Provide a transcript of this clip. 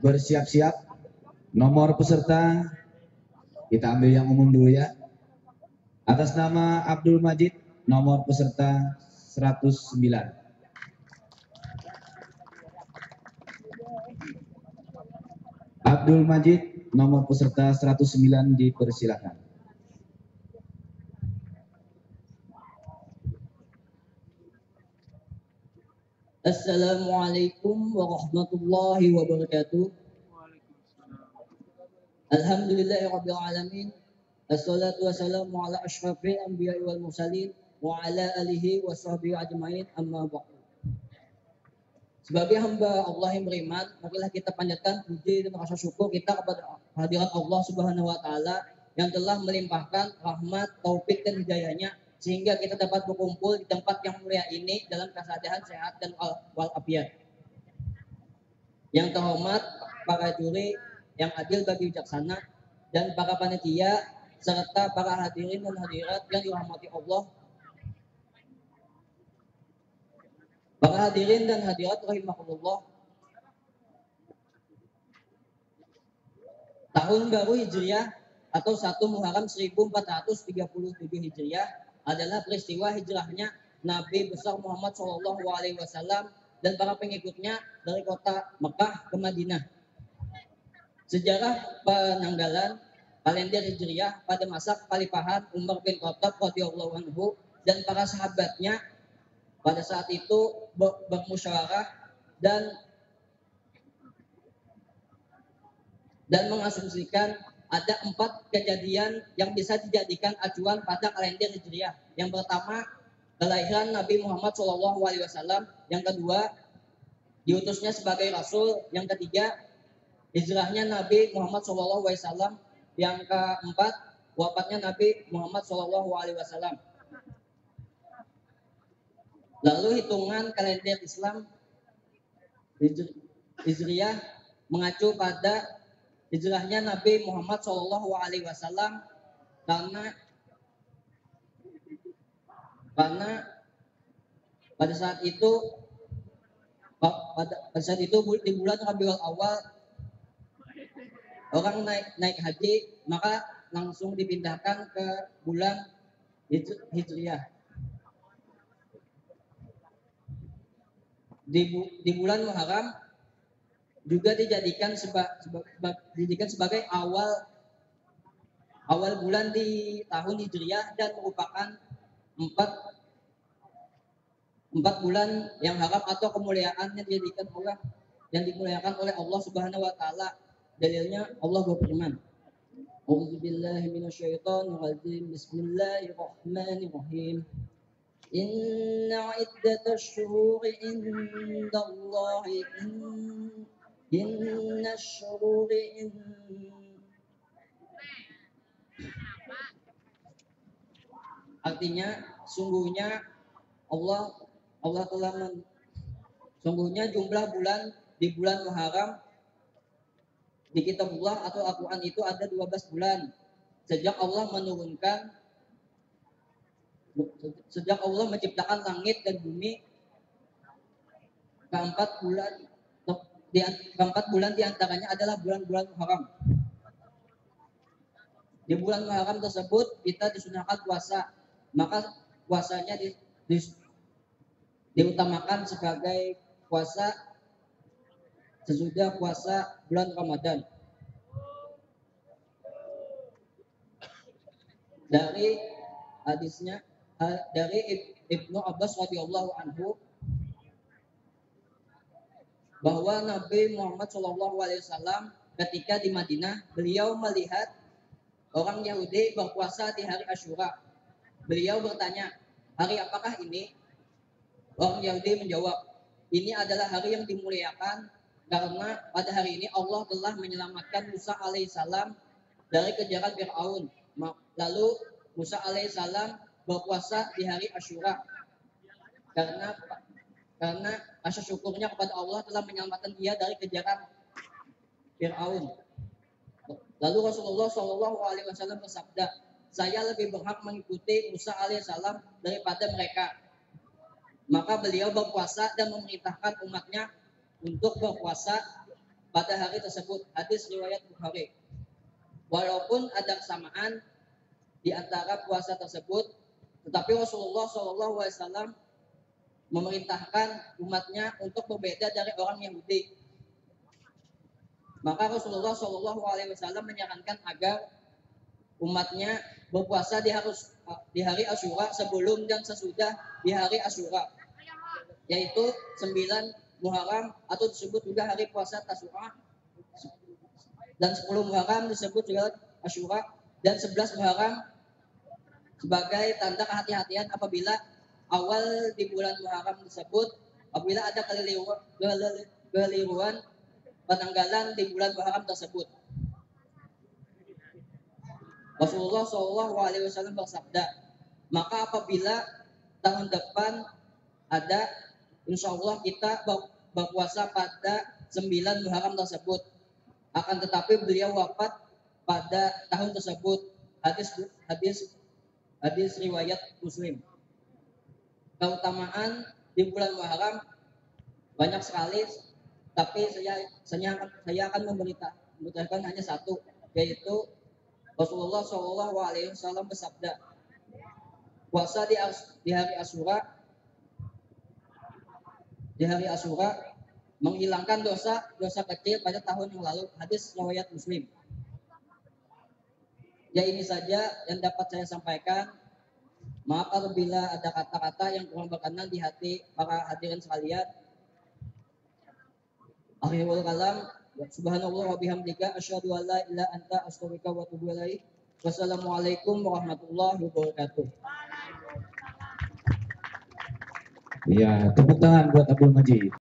bersiap-siap. Nomor peserta kita ambil yang umum dulu ya. Atas nama Abdul Majid, nomor peserta 109. Abdul Majid, nomor peserta 109 dipersilakan. Assalamualaikum warahmatullahi wabarakatuh. Alhamdulillahirabbil alamin. Assalatu wassalamu ala asyrafil anbiya'i wal mursalin wa ala alihi wa sahbihi ajmain amma ba'du. Sebagai hamba Allah yang beriman, marilah kita panjatkan puji dan rasa syukur kita kepada hadirat Allah Subhanahu wa taala yang telah melimpahkan rahmat, taufik dan hidayahnya sehingga kita dapat berkumpul di tempat yang mulia ini dalam keadaan sehat dan walafiat. Yang terhormat para juri yang adil bagi bijaksana dan para panitia serta para hadirin dan hadirat yang dirahmati Allah. Para hadirin dan hadirat rahimahullah. Tahun baru Hijriah atau 1 Muharram 1437 Hijriah adalah peristiwa hijrahnya Nabi besar Muhammad Wasallam dan para pengikutnya dari kota Mekah ke Madinah. Sejarah penanggalan kalender Hijriah pada masa Khalifahan Umar bin Khattab radhiyallahu anhu dan para sahabatnya pada saat itu bermusyawarah dan dan mengasumsikan ada empat kejadian yang bisa dijadikan acuan pada kalender Hijriah. Yang pertama, kelahiran Nabi Muhammad SAW. Yang kedua, diutusnya sebagai Rasul. Yang ketiga, hijrahnya Nabi Muhammad SAW. Yang keempat, wafatnya Nabi Muhammad SAW. Lalu hitungan kalender Islam Hijriah mengacu pada hijrahnya Nabi Muhammad Shallallahu Alaihi Wasallam karena karena pada saat itu pada, pada saat itu di bulan Rabiul Awal orang naik naik haji maka langsung dipindahkan ke bulan Hijriah. Di, di bulan Muharram juga dijadikan seba, seba, seba, dijadikan sebagai awal awal bulan di tahun Hijriah dan merupakan empat empat bulan yang haram atau kemuliaan yang dijadikan oleh yang dimuliakan oleh Allah Subhanahu wa taala. Dalilnya Allah berfirman. Indallahi Inna Artinya sungguhnya Allah Allah telah men, sungguhnya jumlah bulan di bulan Muharram di kitabullah atau Al-Quran itu ada 12 bulan. Sejak Allah menurunkan sejak Allah menciptakan langit dan bumi keempat bulan di keempat bulan di antaranya adalah bulan-bulan haram. Di bulan haram tersebut kita disunahkan puasa, maka puasanya di, di, diutamakan sebagai puasa sesudah puasa bulan Ramadan. Dari hadisnya dari Ibnu Abbas radhiyallahu anhu bahwa Nabi Muhammad SAW ketika di Madinah beliau melihat orang Yahudi berpuasa di hari Ashura. Beliau bertanya, hari apakah ini? Orang Yahudi menjawab, ini adalah hari yang dimuliakan karena pada hari ini Allah telah menyelamatkan Musa alaihissalam dari kejaran Fir'aun. Lalu Musa alaihissalam berpuasa di hari Ashura karena karena rasa syukurnya kepada Allah telah menyelamatkan dia dari kejaran Fir'aun. Lalu Rasulullah Shallallahu Alaihi Wasallam bersabda, saya lebih berhak mengikuti Musa alaihissalam daripada mereka. Maka beliau berpuasa dan memerintahkan umatnya untuk berpuasa pada hari tersebut. Hadis riwayat Bukhari. Walaupun ada kesamaan di antara puasa tersebut, tetapi Rasulullah SAW memerintahkan umatnya untuk berbeda dari orang Yahudi. Maka Rasulullah SAW menyarankan agar umatnya berpuasa di hari, di hari Asyura sebelum dan sesudah di hari Asyura, yaitu 9 Muharram atau disebut juga hari puasa Tasura dan 10 Muharram disebut juga Asyura dan 11 Muharram sebagai tanda kehati-hatian apabila awal di bulan Muharram tersebut apabila ada keliruan, keliruan penanggalan di bulan Muharram tersebut. Rasulullah Shallallahu Alaihi Wasallam bersabda, maka apabila tahun depan ada, insya Allah kita berpuasa pada 9 Muharram tersebut. Akan tetapi beliau wafat pada tahun tersebut. Hadis hadis hadis riwayat Muslim. Keutamaan di bulan Muharram banyak sekali, tapi saya saya akan, saya akan memberita, memberitakan hanya satu, yaitu Rasulullah Shallallahu Alaihi Wasallam bersabda, puasa di, di hari Asura, di hari Asura menghilangkan dosa dosa kecil pada tahun yang lalu. Hadis riwayat Muslim. Ya ini saja yang dapat saya sampaikan. Maaf apabila ada kata-kata yang kurang berkenan di hati para hadirin sekalian. Akhirul kalam Subhanallah wa bihamdika asyhadu an la ilaha anta astaghfiruka wa atubu ilaik. Wassalamualaikum warahmatullahi wabarakatuh. Ya, tepuk tangan buat Abdul Majid.